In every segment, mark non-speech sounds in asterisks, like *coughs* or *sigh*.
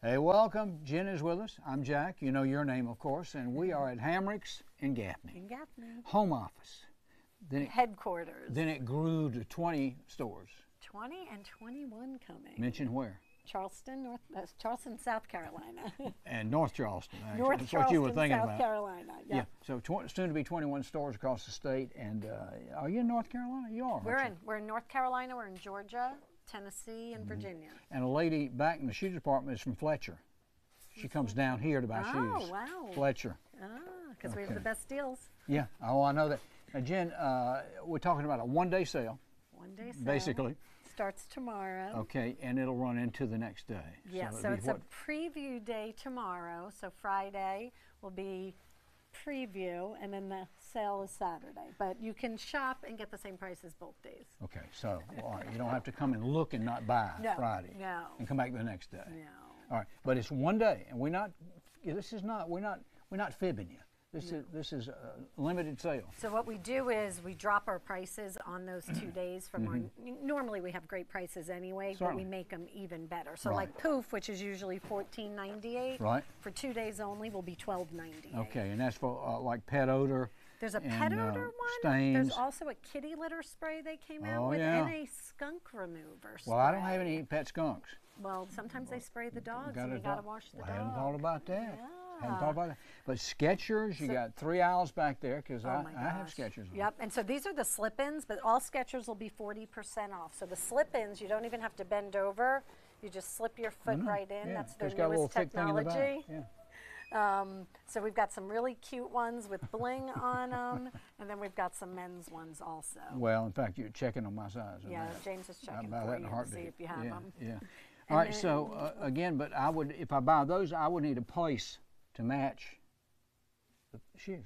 Hey, welcome. Jen is with us. I'm Jack. You know your name, of course, and we are at Hamrick's in Gaffney. In Gaffney. Home office. Then it, Headquarters. then it grew to 20 stores. 20 and 21 coming. Mention where? Charleston, North, uh, Charleston, South Carolina. *laughs* And North Charleston. Actually. North That's Charleston, what you were thinking South about. Carolina. Yeah. Yeah. So tw- soon to be 21 stores across the state. And uh, are you in North Carolina? You are. We're in we're in North Carolina, we're in Georgia, Tennessee, and Virginia. And a lady back in the shoe department is from Fletcher. She comes down here to buy Oh, shoes. Oh, wow. Fletcher. Ah, because we have the best deals. Yeah. Oh, I know that. Now, Jen, uh, we're talking about a one-day sale, One day sale. basically. Starts tomorrow. Okay, and it'll run into the next day. Yeah, it'll so it's what- a preview day tomorrow. So Friday will be preview, and then the sale is Saturday. But you can shop and get the same prices both days. Okay, so all right, you don't have to come and look and not buy No, Friday. no. And come back the next day. No. All right, but it's one day, and we're not. This is not. We're not. We're not fibbing you. This is this is a limited sale. So what we do is we drop our prices on those two *clears throat* days from our. n- Normally we have great prices anyway, but Certainly. we make them even better. So Right. like Poof, which is usually fourteen ninety eight, Right. For two days only, will be twelve ninety eight. Okay, and that's for uh, like pet odor. There's a and, pet uh, odor one. Stains. There's also a kitty litter spray they came out Oh, with, yeah. and a skunk remover. Spray. Well, I don't have any pet skunks. Well, sometimes they spray the dogs, Gotta and you gotta wash the I dog. hadn't thought about that. Hadn't thought about that. But Skechers, you So- got three aisles back there because Oh I, I have. Skechers. on. Yep, and so these are the slip-ins, but all Skechers will be 40% off. So the slip-ins, you don't even have to bend over. You just slip your foot right in. Yeah, That's their it's got a little newest in the technology. Yeah. Um, so we've got some really cute ones with bling on them, and then we've got some men's ones also. Well, in fact, you're checking on my size. Yeah, that. James is checking for that you to see if you have yeah, them. Yeah. All right. So uh, again, but I would, if I buy those, I would need a place to match the shoes.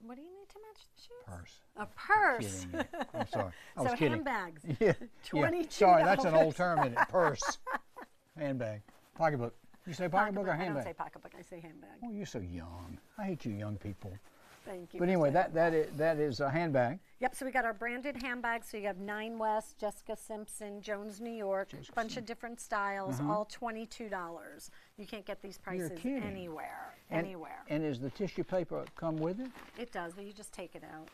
What do you need to match the shoes? Purse. A purse. You. I'm sorry. *laughs* I was so kidding. handbags. *laughs* Yeah. $22. Yeah. Sorry, that's an old term, isn't it? Purse. *laughs* Handbag. Pocketbook. You say pocketbook, or handbag? I don't say pocketbook. I say handbag. Oh, you're so young. I hate you young people. Thank you. But anyway, that that is that is a handbag. Yep, so we got our branded handbags. So you have Nine West, Jessica Simpson, Jones, New York, a bunch of different styles, mm-hmm. all $22. You can't get these prices anywhere. And, anywhere. And is the tissue paper come with it? it does, but you just take it out.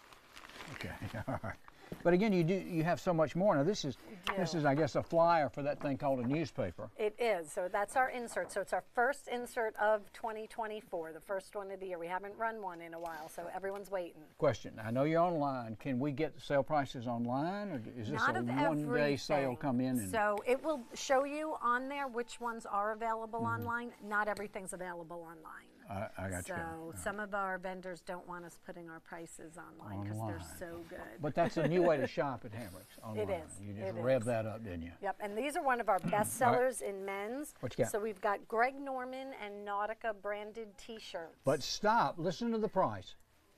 Okay, *laughs* all right. But again, you do you have so much more. Now this is this is I guess a flyer for that thing called a newspaper. It is. So that's our insert. So it's our first insert of 2024, the first one of the year. We haven't run one in a while, so everyone's waiting. Question: I know you're online. Can we get the sale prices online, or is this Not a one-day sale come in? And So it will show you on there which ones are available Mm-hmm. online. Not everything's available online. I, I got So you. some of our vendors don't want us putting our prices online because they're so good. But that's a new way to shop at Hamrick's *laughs* online. is, You just it rev is. that up, didn't you? Yep, and these are one of our *clears throat* best sellers in men's. What you got? So we've got Greg Norman and Nautica branded T-shirts. But stop. Listen to the price.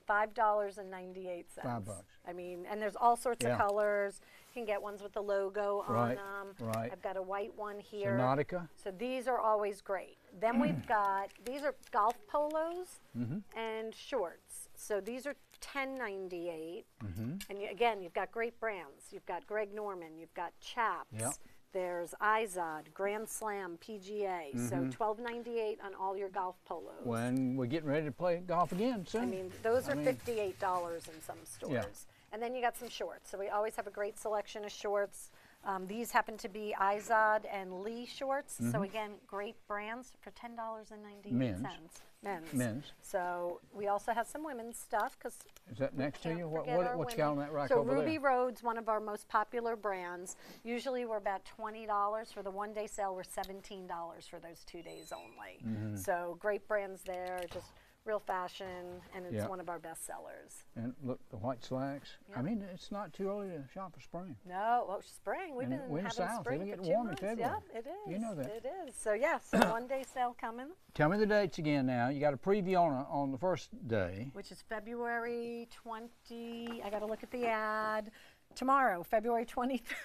five dollars and ninety-eight cents. Five bucks. I mean, and there's all sorts Yeah. of colors. Can get ones with the logo Right, on them. right. I've got a white one So here. Nautica. So these are always great. Then we've *clears throat* got these are golf polos Mm-hmm. and shorts. So these are ten ninety eight. Mm-hmm. And you, again, you've got great brands. You've got Greg Norman. You've got Chaps. Yep. There's Izod, Grand Slam, PGA. So twelve ninety eight on all your golf polos. When we're getting ready to play golf again soon. I mean, those I are mean- fifty-eight dollars in some stores. And then you got some shorts. So we always have a great selection of shorts. Um, these happen to be Izod and Lee shorts. So again, great brands for ten dollars and ninety-eight Mm-hmm. Men's. Men's. Men's. So we also have some women's stuff because Is that next to you? What, what, our what you got on that rack so over Ruby there? Road's one of our most popular brands. Usually we're about twenty dollars for the one day sale. We're seventeen dollars for those two days only. Mm-hmm. So great brands there, just real fashion, and it's Yeah. one of our best sellers. And look, the white slacks. I mean, it's not too early to shop for spring. No, well, spring. We've And been in having South. spring It'll for get two warm in months. February. Yeah, it is. You know that. It is. So yes, *coughs* so one day sale coming, Tell me the dates again now. You got a preview on a, on the first day. which is February twenty. I got to look at the ad. Tomorrow, February twenty third.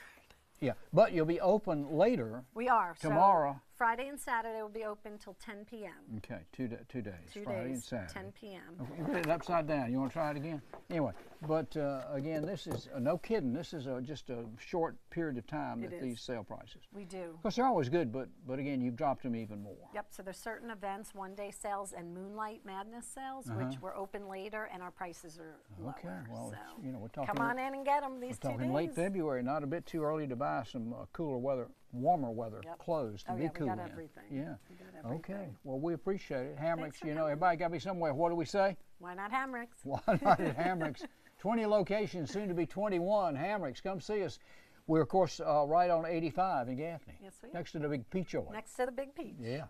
Yeah, but you'll be open later We are so tomorrow Friday and Saturday will be open till 10 p.m. Okay, two, da- two days, Two Friday and Saturday. 10 p.m. Okay, Put it upside down. You want to try it again? Anyway, but uh, again, this is uh, no kidding. This is a, just a short period of time It at is. these sale prices. We do. Of course, they're always good, but but again, you've dropped them even more. Yep, so there's certain events, one day sales and Moonlight Madness sales, Uh-huh. which were open later and our prices are lower. Okay, well, so you know, we're talking. come on in and get them these we're two talking days. late February. Not a bit too early to buy some uh, cooler weather, warmer weather Yep. clothes to Oh, be yeah, we got in. everything. Yeah. We got Okay. Well, we appreciate it. Hamrick's, for you know, coming. everybody got to be somewhere. What do we say? Why not Hamrick's? *laughs* Why not at Hamrick's? 20 locations, soon to be 21. Hamrick's, come see us. We're, of course, uh, right on 85 in Gaffney. Yes, we are. Next to the big Peachoid. Next to the Big Peach. Yeah.